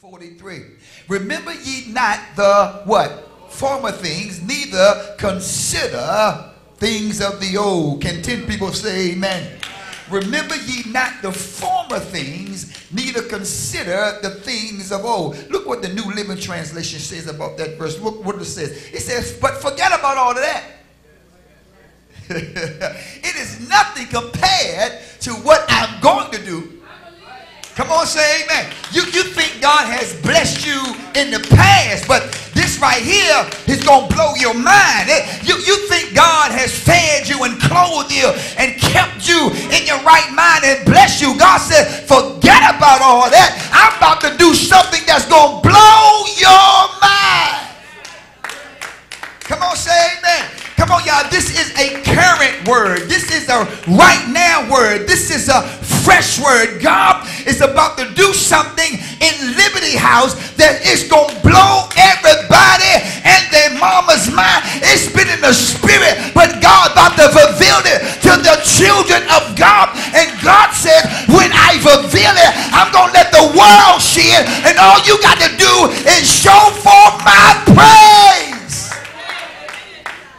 43. Remember ye not the what? Former things, neither consider things of the old. Can 10 people say amen? Remember ye not the former things, neither consider the things of old. Look what the New Living Translation says about that verse. Look what it says. It says, but forget about all of that. it is nothing compared to what I'm going to do Come on, say amen. You, you think God has blessed you in the past, but this right here is going to blow your mind. you, you think God has fed you and clothed you and kept you in your right mind and blessed you. God said, forget about all that. I'm about to do something that's going to blow your mind. Come on, say amen. Come on, y'all. This is a current word. This is a right now word. This is a fresh word. God is about to do something in Liberty House that is going to blow everybody and their mama's mind. It's been in the spirit, but God about to fulfill it to the children of God. And God said, when I fulfill it, I'm going to let the world see it. And all you got to do is show forth my praise.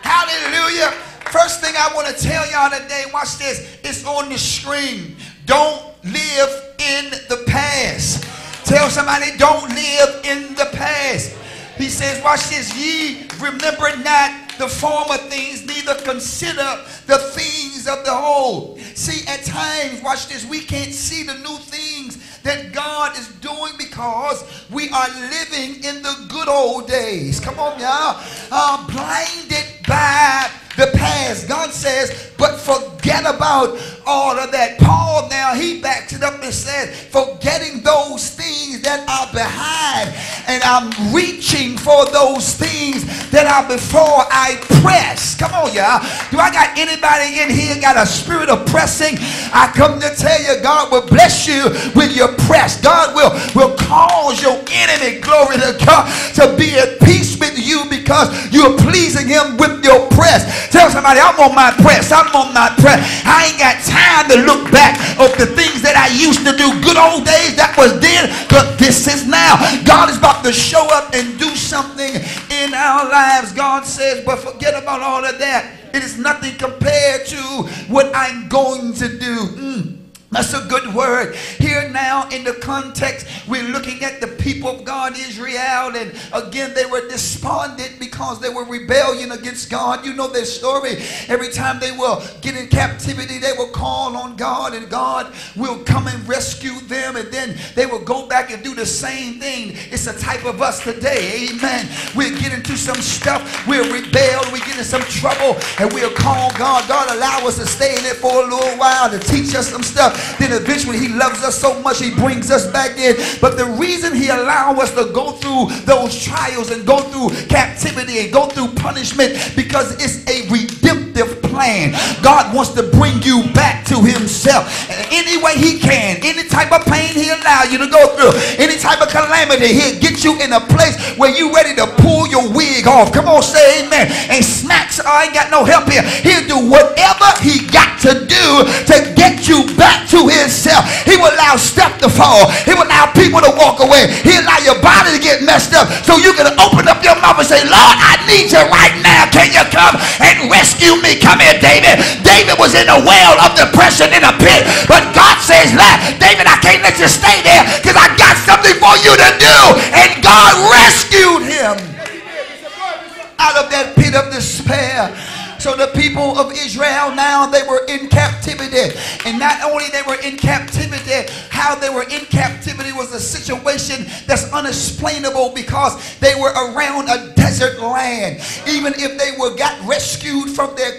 Hallelujah. First thing I want to tell y'all today, watch this. It's on the screen. Don't live in the past. Tell somebody, don't live in the past. He says, watch this, ye remember not the former things, neither consider the things of the old. See, at times, watch this, we can't see the new things that God is doing because we are living in the good old days. Come on, y'all. Uh, blinded by God says, but forget about all of that. Paul now, he backs it up and says, forgetting those things that are behind, and I'm reaching for those things that are before I press. Come on, y'all. Do I got anybody in here got a spirit of pressing? I come to tell you, God will bless you with your press. God will, will cause your enemy, glory to God, to be at peace with you because you're pleasing him with your press. Tell somebody, I'm on my press. I'm on my press. I ain't got time to look back of the things that I used to do. Good old days, that was then, but this is now. God is about to show up and do something in our lives. God says, but forget about all of that. It is nothing compared to what I'm going to do. Mm. That's a good word. Here now in the context, we're looking at the people of God, Israel, and again they were despondent because they were rebellion against God. You know their story. Every time they will get in captivity, they will call on God, and God will come and rescue them, and then they will go back and do the same thing. It's a type of us today. Amen. We'll get into some stuff, we'll rebel, we get in some trouble, and we'll call God. God allow us to stay in it for a little while to teach us some stuff. Then eventually he loves us so much he brings us back in. But the reason he allow us to go through those trials and go through captivity and go through punishment because it's a redemptive plan. God wants to bring you back to himself any way he can. Any type of pain he allow you to go through. Any type of calamity he'll get you in a place where you ready to pull your wig off. Come on, say amen. And smacks, oh, I ain't got no help here. He'll do whatever he got to do to get you back to himself. He will allow stuff to fall. He will allow people to walk away. He will allow your body to get messed up so you can open Come here, David. David was in a well of depression in a pit. But God says, that, David, I can't let you stay there because I got something for you to do. And God rescued him out of that pit of despair. So the people of Israel now they were in captivity. And not only they were in captivity, how they were in captivity was a situation that's unexplainable because they were around a desert land. Even if they were got rescued from their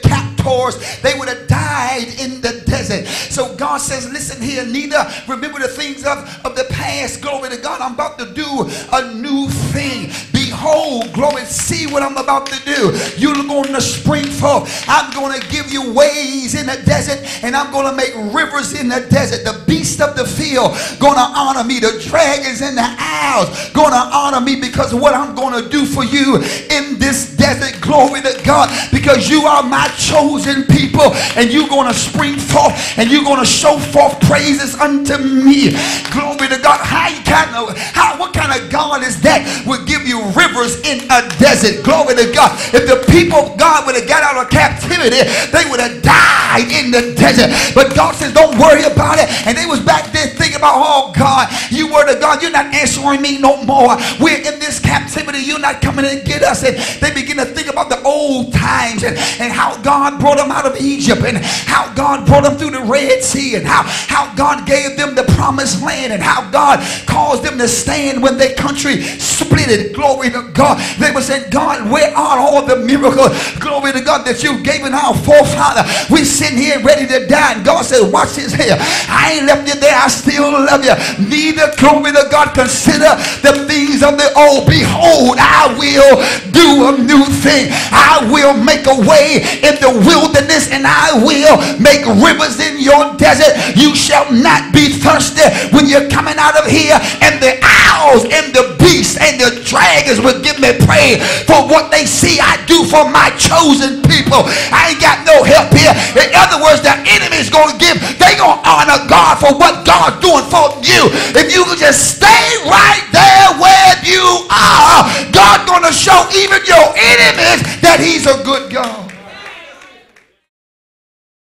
they would have died in the desert. So God says, listen here, neither remember the things of, of the past. Glory to God. I'm about to do a new thing. Behold, glory, see what I'm about to do. You're going to spring forth. I'm going to give you ways in the desert and I'm going to make rivers in the desert. The beast of the field going to honor me. The dragons in the owls going to honor me because what I'm going to do for you in this desert. Glory to God. Because you are my chosen people and you're going to spring forth and you're going to show forth praises unto me. Glory to God. How you kind of, how, what kind of God is that would give you rivers in a desert? Glory to God. If the people of God would have got out of captivity, they would have died in the desert. But God says, don't worry about it. And they was back there about, oh God, you word of God, you're not answering me no more. We're in this captivity. You're not coming and get us. And they begin to think about the old times and, and how God brought them out of Egypt and how God brought them through the Red Sea and how, how God gave them the promised land and how God caused them to stand when their country split it. Glory to God. They were saying, God, where are all the miracles? Glory to God that you gave in our forefather. We sitting here ready to die. And God said, watch this here. I ain't left you there. I still love you. Neither, glory to God, consider the things of the old. Behold, I will do a new thing. I will make a way in the wilderness and I will make rivers in your desert. You shall not be thirsty when you're coming out of here. And the owls and the and the dragons will give me praise for what they see I do for my chosen people. I ain't got no help here. In other words, the enemy's going to give, they going to honor God for what God's doing for you. If you can just stay right there where you are, God's going to show even your enemies that he's a good God.